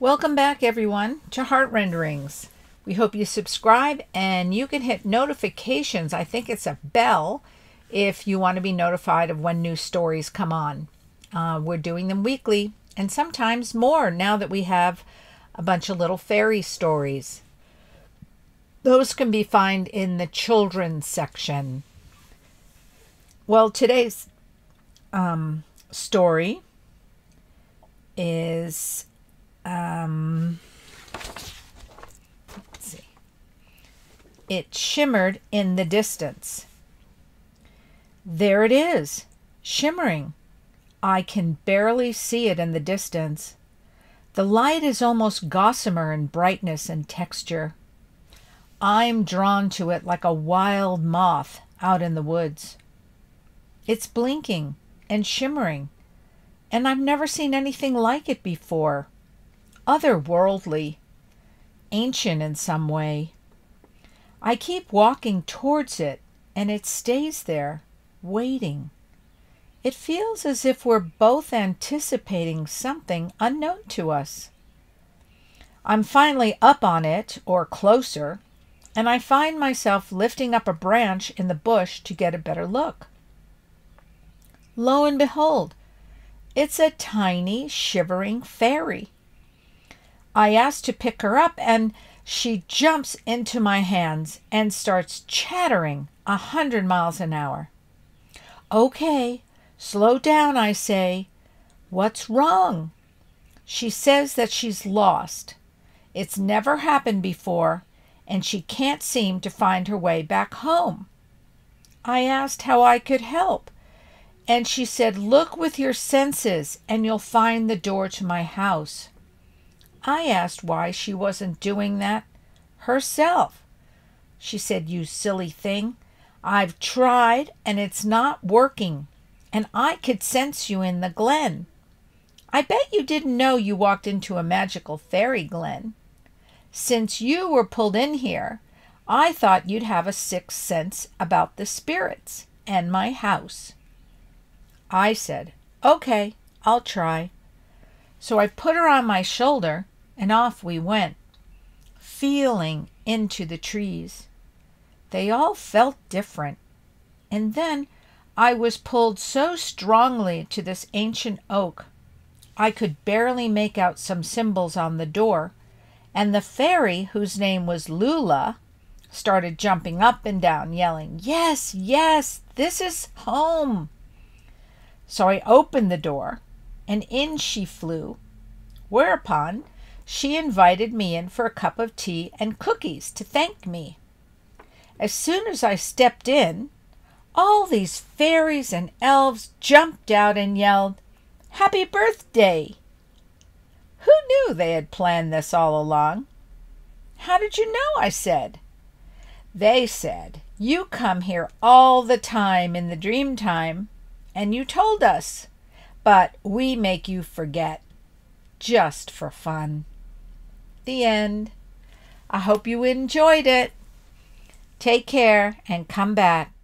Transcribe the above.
Welcome back, everyone, to Heart Renderings. We hope you subscribe and you can hit notifications. I think it's a bell if you want to be notified of when new stories come on. Uh, we're doing them weekly and sometimes more now that we have a bunch of little fairy stories. Those can be found in the children's section. Well, today's um, story is um, let's see. It shimmered in the distance. There it is, shimmering. I can barely see it in the distance. The light is almost gossamer in brightness and texture. I'm drawn to it like a wild moth out in the woods. It's blinking and shimmering, and I've never seen anything like it before. Otherworldly, ancient in some way. I keep walking towards it, and it stays there, waiting. It feels as if we're both anticipating something unknown to us. I'm finally up on it, or closer, and I find myself lifting up a branch in the bush to get a better look. Lo and behold, it's a tiny, shivering fairy. I ask to pick her up, and she jumps into my hands and starts chattering a hundred miles an hour. Okay, slow down, I say. What's wrong? She says that she's lost. It's never happened before, and she can't seem to find her way back home. I asked how I could help, and she said, Look with your senses, and you'll find the door to my house. I asked why she wasn't doing that herself. She said, You silly thing, I've tried, and it's not working, and I could sense you in the glen. I bet you didn't know you walked into a magical fairy glen. Since you were pulled in here, I thought you'd have a sixth sense about the spirits and my house. I said, Okay, I'll try. So I put her on my shoulder and off we went, feeling into the trees. They all felt different. And then I was pulled so strongly to this ancient oak, I could barely make out some symbols on the door and the fairy, whose name was Lula, started jumping up and down, yelling, Yes, yes, this is home. So I opened the door, and in she flew, whereupon she invited me in for a cup of tea and cookies to thank me. As soon as I stepped in, all these fairies and elves jumped out and yelled, Happy birthday! Who knew they had planned this all along? How did you know? I said. They said, You come here all the time in the dream time, and you told us, but we make you forget, just for fun. The end. I hope you enjoyed it. Take care and come back.